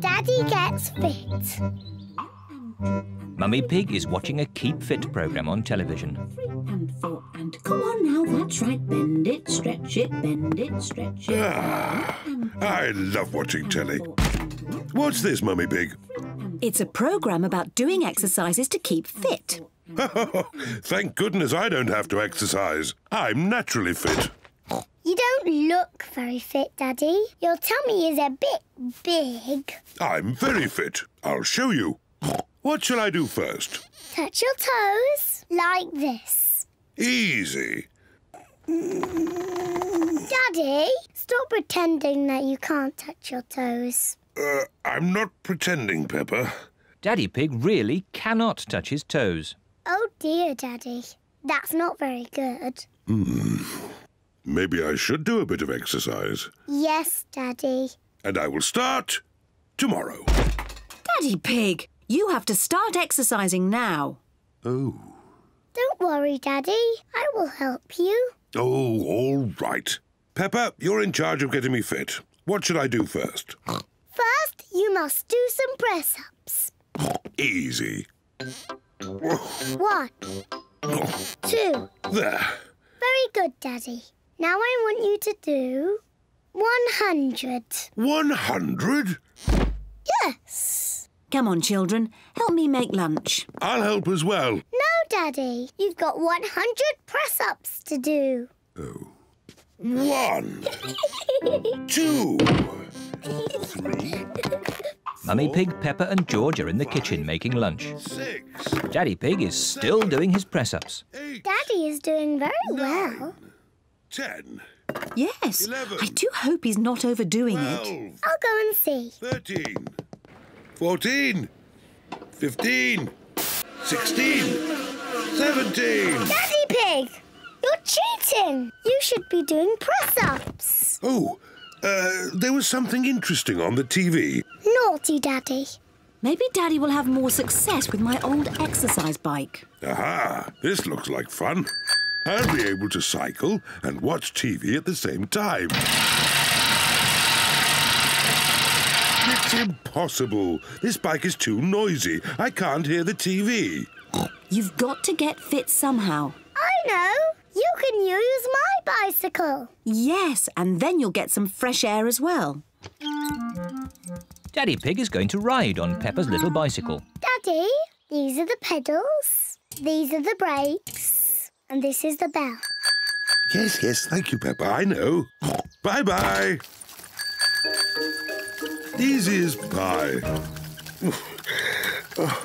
Daddy gets fit. Mummy Pig is watching a Keep Fit programme on television. Three and four and come on now, that's right. Bend it, stretch it, bend it, stretch it. Ah, I love watching telly. What's this, Mummy Pig? It's a programme about doing exercises to keep fit. Thank goodness I don't have to exercise. I'm naturally fit. You don't look very fit, Daddy. Your tummy is a bit big. I'm very fit. I'll show you. What shall I do first? Touch your toes like this. Easy. Daddy, stop pretending that you can't touch your toes. Uh, I'm not pretending, Peppa. Daddy Pig really cannot touch his toes. Oh dear, Daddy. That's not very good. Maybe I should do a bit of exercise. Yes, Daddy. And I will start tomorrow. Daddy Pig, you have to start exercising now. Oh. Don't worry, Daddy. I will help you. Oh, all right. Peppa, you're in charge of getting me fit. What should I do first? First, you must do some press ups. Easy. One, two. There. Very good, Daddy. Now I want you to do 100. 100? Yes. Come on, children, help me make lunch. I'll help as well. No, Daddy. You've got 100 press ups to do. Oh. One, two, three, Mummy Pig, Peppa and George are in the kitchen making lunch. six, Daddy Pig is still doing his press-ups. Daddy is doing very well. Ten, Yes, Eleven. I do hope he's not overdoing it. I'll go and see. Thirteen. Fourteen. Fifteen. Sixteen. Seventeen. Daddy Pig, you're cheating. You should be doing press ups. Oh, uh, there was something interesting on the TV. Naughty Daddy. Maybe Daddy will have more success with my old exercise bike. Aha, this looks like fun. I'll be able to cycle and watch TV at the same time. It's impossible. This bike is too noisy. I can't hear the TV. You've got to get fit somehow. I know. You can use my bicycle. Yes, and then you'll get some fresh air as well. Daddy Pig is going to ride on Peppa's little bicycle. Daddy, these are the pedals, these are the brakes, and this is the bell. Yes, yes, thank you, Peppa. I know. Bye bye. Easy as pie.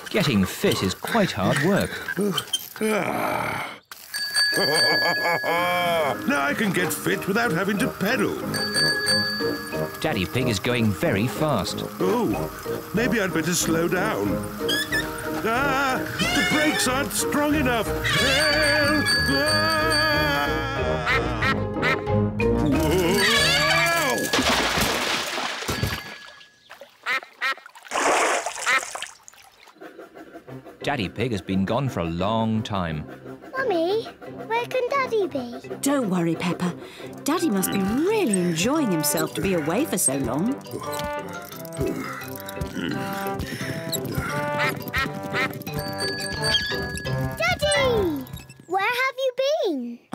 Getting fit is quite hard work. Now I can get fit without having to pedal. Daddy Pig is going very fast. Oh, maybe I'd better slow down. Ah, the brakes aren't strong enough. Help! Ah! Daddy Pig has been gone for a long time. Mummy, where can Daddy be? Don't worry, Peppa. Daddy must be really enjoying himself to be away for so long.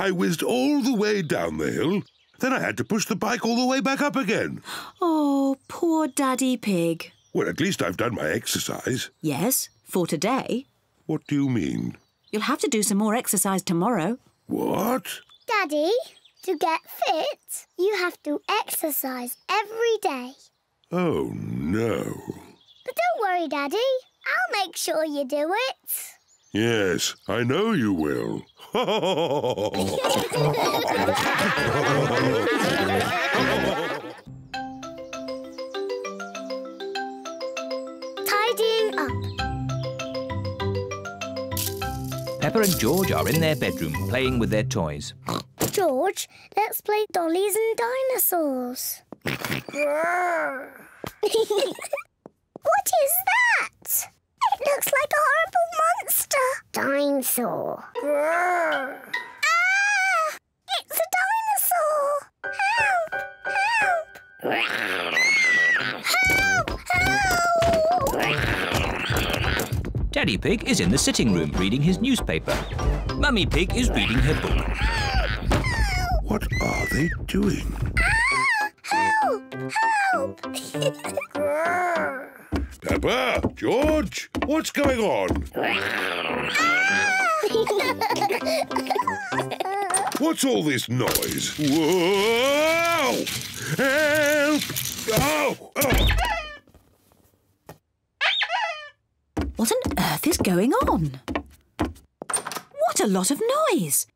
I whizzed all the way down the hill. Then I had to push the bike all the way back up again. Oh, poor Daddy Pig. Well, at least I've done my exercise. Yes, for today. What do you mean? You'll have to do some more exercise tomorrow. What? Daddy, to get fit, you have to exercise every day. Oh, no. But don't worry, Daddy. I'll make sure you do it. Yes, I know you will. Tidying up. Peppa and George are in their bedroom playing with their toys. George, let's play dollies and dinosaurs. what is that? It looks like a horrible monster. Dinosaur. ah! It's a dinosaur. Help! Help! Help! Help! Daddy Pig is in the sitting room reading his newspaper. Mummy Pig is reading her book. What are they doing? Help! Help! Peppa, George, what's going on? What's all this noise? Whoa! Help! Oh! oh. What on earth is going on? What a lot of noise!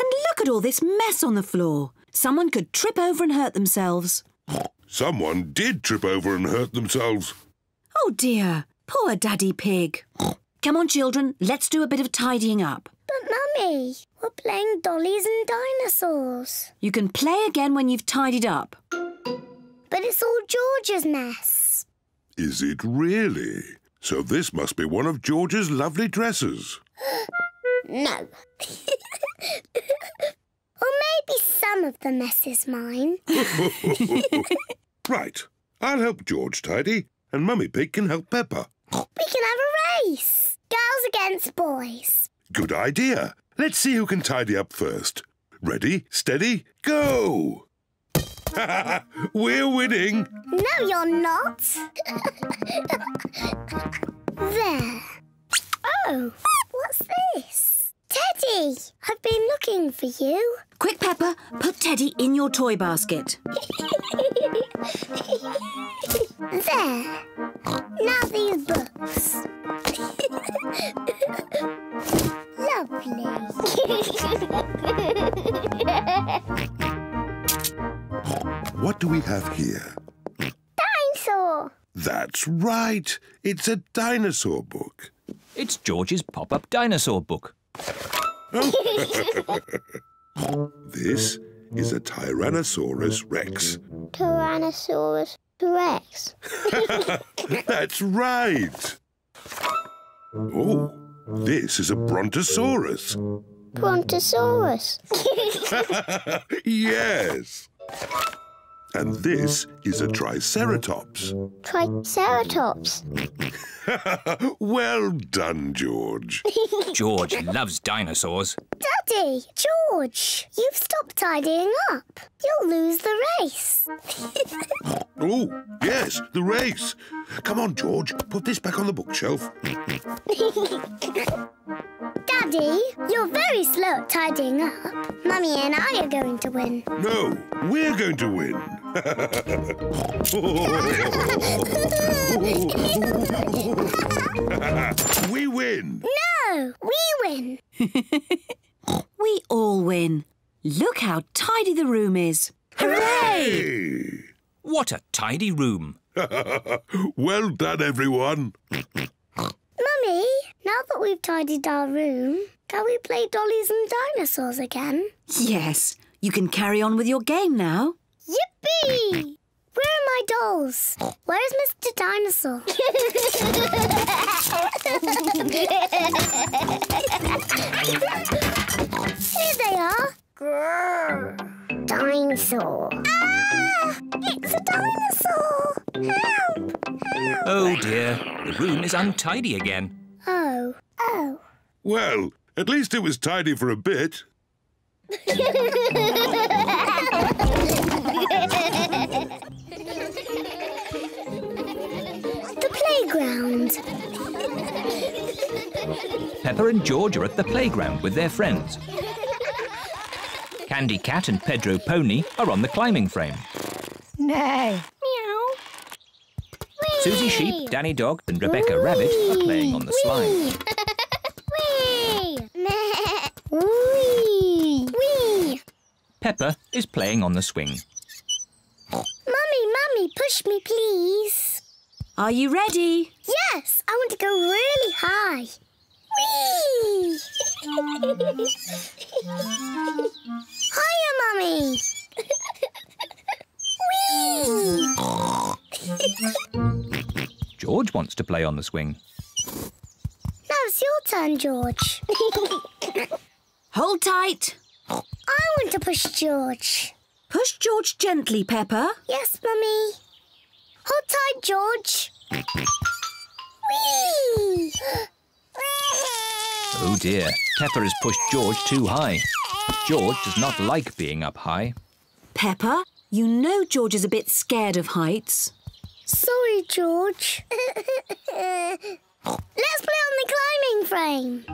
And look at all this mess on the floor. Someone could trip over and hurt themselves. Someone did trip over and hurt themselves. Oh dear, poor Daddy Pig. Come on, children, let's do a bit of tidying up. But, Mummy, we're playing dollies and dinosaurs. You can play again when you've tidied up. But it's all George's mess. Is it really? So this must be one of George's lovely dresses. No. or maybe some of the mess is mine. Right. I'll help George tidy, and Mummy Pig can help Peppa. We can have a race. Girls against boys. Good idea. Let's see who can tidy up first. Ready, steady, go! We're winning. No, you're not. there. Oh, what's this? Teddy, I've been looking for you. Quick, Peppa, put Teddy in your toy basket. There. Right. It's a dinosaur book. It's George's pop-up dinosaur book. This is a Tyrannosaurus Rex. Tyrannosaurus Rex. That's right. Oh, this is a Brontosaurus. Brontosaurus. yes. And this is a Triceratops. Triceratops. well done, George. George loves dinosaurs. Daddy, George, you've stopped tidying up. You'll lose the race. Oh, yes, the race. Come on, George, put this back on the bookshelf. Daddy, you're very slow at tidying up. Mummy and I are going to win. No, we're going to win. we win. No, we win. We all win. Look how tidy the room is. Hooray! What a tidy room. well done, everyone. Mummy, now that we've tidied our room, can we play dollies and dinosaurs again? Yes, you can carry on with your game now. Yippee! Where are my dolls? Where's Mr. Dinosaur? Here they are. Grrr. Dinosaur. Ah! It's a dinosaur! Help! Help! Oh dear, the room is untidy again. Oh. Oh. Well, at least it was tidy for a bit. The playground. Peppa and George are at the playground with their friends. Candy Cat and Pedro Pony are on the climbing frame. Nay. Meow. Susie Sheep, Danny Dog and Rebecca Rabbit are playing on the slide. Whee! Whee! Whee! Peppa is playing on the swing. Mummy, Mummy, push me, please. Are you ready? Yes, I want to go really high. Whee! Hiya, Mummy. Whee! George wants to play on the swing. Now it's your turn, George. Hold tight. I want to push George. Push George gently, Peppa. Yes, Mummy. Hold tight, George. Whee! Oh dear, Peppa has pushed George too high. George does not like being up high. Peppa, you know George is a bit scared of heights. Sorry, George. Let's play on the climbing frame.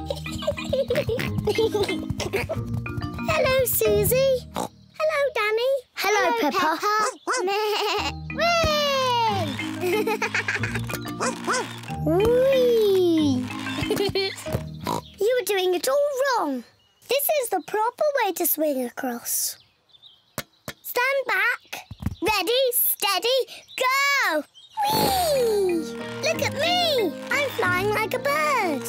Hello, Susie. Hello, Danny. Hello, Peppa. Whee! you were doing it all wrong. This is the proper way to swing across. Stand back. Ready, steady, go! Whee! Look at me! I'm flying like a bird.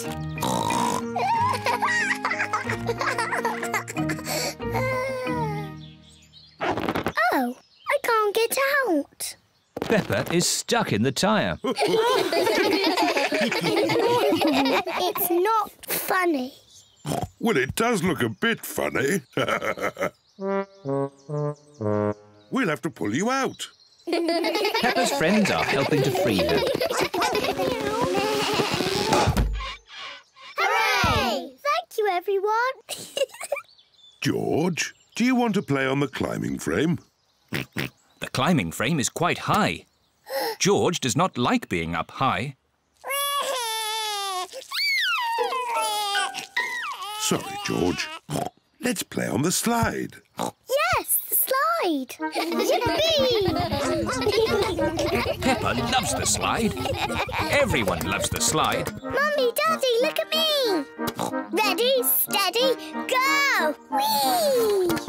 oh, I can't get out. Peppa is stuck in the tyre. It's not funny. Well, it does look a bit funny. we'll have to pull you out. Peppa's friends are helping to free her. Hooray! Thank you, everyone. George, do you want to play on the climbing frame? The climbing frame is quite high. George does not like being up high. Sorry, George. Let's play on the slide. yes, the slide. Yippee! Peppa loves the slide. Everyone loves the slide. Mummy, Daddy, look at me. Ready, steady, go! Whee! Whee!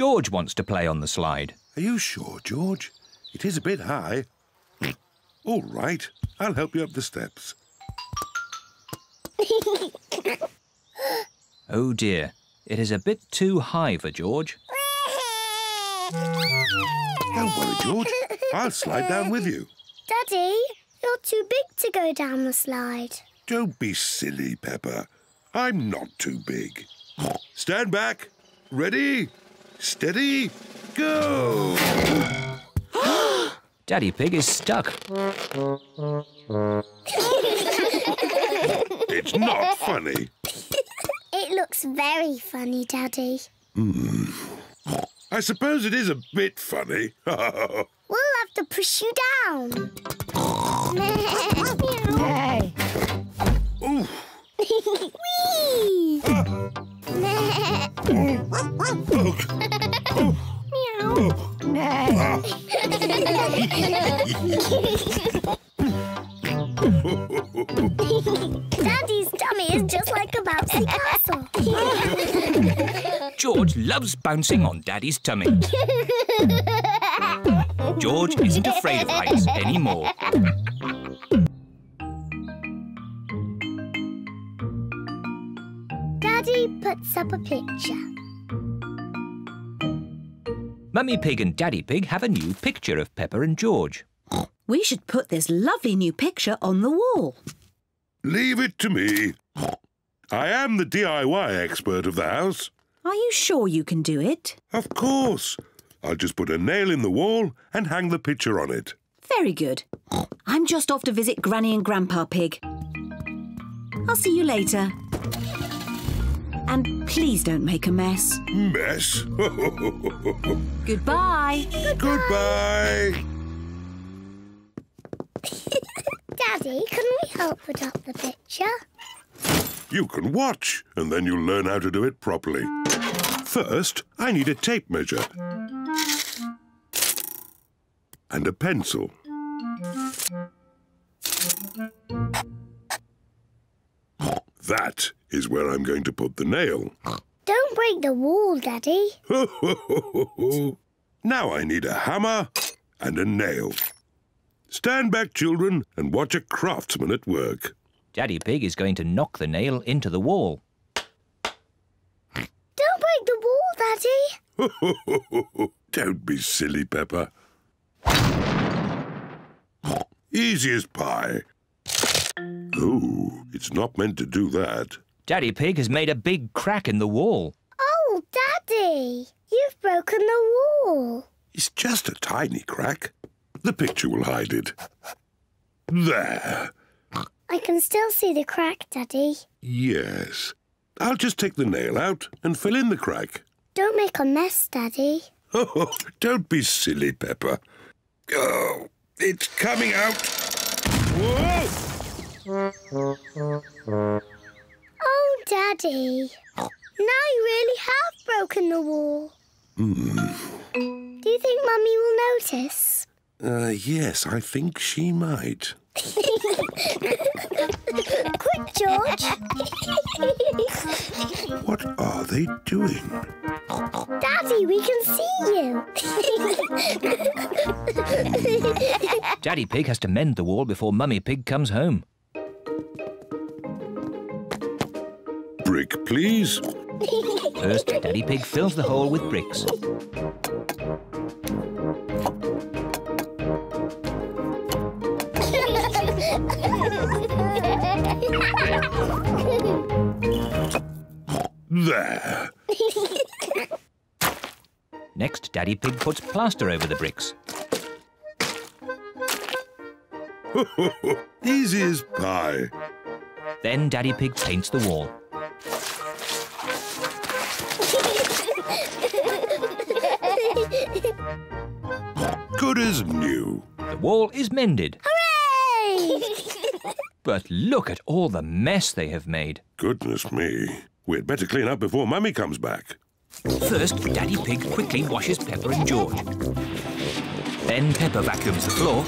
George wants to play on the slide. Are you sure, George? It is a bit high. All right, I'll help you up the steps. Oh dear, it is a bit too high for George. Don't worry, George. I'll slide down with you. Daddy, you're too big to go down the slide. Don't be silly, Peppa. I'm not too big. Stand back. Ready? Steady? Go! Daddy Pig is stuck. It's not funny. It looks very funny, Daddy. Hmm. I suppose it is a bit funny. We'll have to push you down. Ooh, Whee! Ah. Daddy's tummy is just like a bouncy castle. George loves bouncing on Daddy's tummy. George isn't afraid of heights anymore. Daddy puts up a picture. Mummy Pig and Daddy Pig have a new picture of Peppa and George. We should put this lovely new picture on the wall. leave it to me. I am the DIY expert of the house. Are you sure you can do it? Of course. I'll just put a nail in the wall and hang the picture on it. Very good. I'm just off to visit Granny and Grandpa Pig. I'll see you later. And please don't make a mess. Mess. Goodbye. Goodbye. Daddy, can we help put up the picture? You can watch, and then you'll learn how to do it properly. First, I need a tape measure. And a pencil. That is where I'm going to put the nail. Don't break the wall, Daddy. now I need a hammer and a nail. Stand back, children, and watch a craftsman at work. Daddy Pig is going to knock the nail into the wall. Don't break the wall, Daddy. Don't be silly, Peppa. Easy as pie. Oh, it's not meant to do that. Daddy Pig has made a big crack in the wall. Oh, Daddy, you've broken the wall. It's just a tiny crack. The picture will hide it. There. I can still see the crack, Daddy. Yes. I'll just take the nail out and fill in the crack. Don't make a mess, Daddy. Oh, oh don't be silly, Peppa. Oh, it's coming out. Whoa! Daddy. Now you really have broken the wall. Do you think Mummy will notice? Uh, yes, I think she might. Quick, George. What are they doing? Daddy, we can see you. Daddy Pig has to mend the wall before Mummy Pig comes home. Brick, please. First, Daddy Pig fills the hole with bricks. There. Next, Daddy Pig puts plaster over the bricks. Easy as pie. Then Daddy Pig paints the wall. Good as new. The wall is mended. Hooray! But look at all the mess they have made. Goodness me. We'd better clean up before Mummy comes back. First, Daddy Pig quickly washes Peppa and George. Then Peppa vacuums the floor.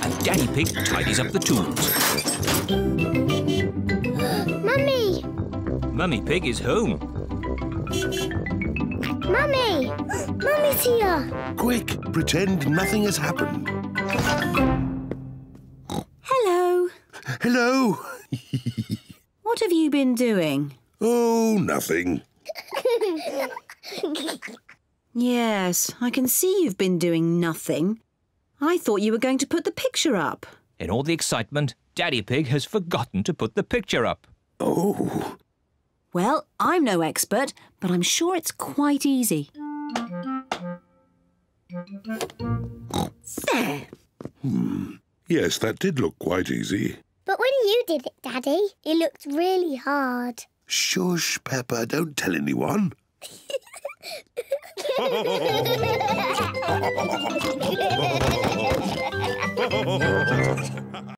And Daddy Pig tidies up the tools. Mummy! Mummy Pig is home. Mummy! Mummy's here. Quick, pretend nothing has happened. Hello. Hello. What have you been doing? Oh, nothing. Yes, I can see you've been doing nothing. I thought you were going to put the picture up. In all the excitement, Daddy Pig has forgotten to put the picture up. Oh, Well, I'm no expert, but I'm sure it's quite easy. There. yes, that did look quite easy. But when you did it, Daddy, it looked really hard. Shush, Peppa, don't tell anyone.